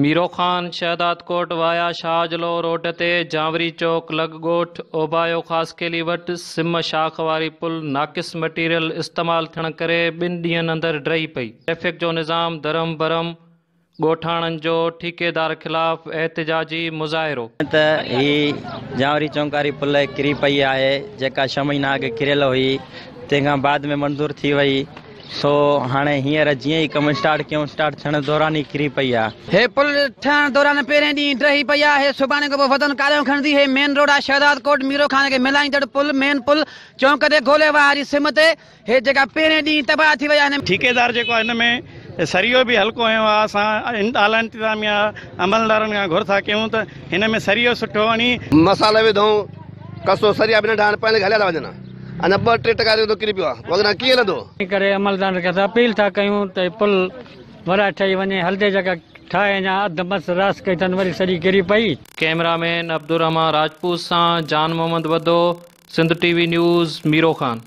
Miro Khan Shahdadkot via Shahjalo road ते झावरी चौक लॻ ॻोठु ओबायो ख़ासिकेली वटि सिम शाख़ वारी पुल नाक़िस मटीरियल इस्तेमालु थियण करे ॿिनि ॾींहनि अंदरि रही पई ट्रैफ़िक जो निज़ाम धरम भरम ॻोठाणनि जो ठेकेदार ख़िलाफ़ु एतिजाजी मुज़ाहिरो त ही झांवरी चौक वारी पुल किरी पई आहे जेका छह महीना अॻु किरियल हुई तंहिंखां बाद में मंज़ूर थी वई सो हाणे हींअर जीअं ई कमु स्टार्ट कयूं स्टार्ट थियण दौरान ई किरी पई आहे हे पुल ठहण दौरान पहिरें ॾींहुं ड्रही पई आहे हे सुभाणे खां पोइ वधनि कारियूं मेन रोड आहे शहदाद कोट मीरो खान खे मिलाईंदड़ पुल मेन पुल चौंक ते गोले वारी सिम ते हे जेका पहिरें ॾींहुं तबाह थी विया ठेकेदार जेको आहे हिन सरियो बि हल्को आयो आला इंतिज़ामिया अमलदारनि घुर था कयूं त हिन सरियो सुठो हणी मसाला कसो सरिया अपील था कयूं त पुल راس ठही वञे हलंदे जॻह ठाहे किरी पई कैमरामैन अब्दुल रहमान राजपूत सां जान मोहम्मद वॾो सिंध टीवी न्यूज़ मीरो ख़ान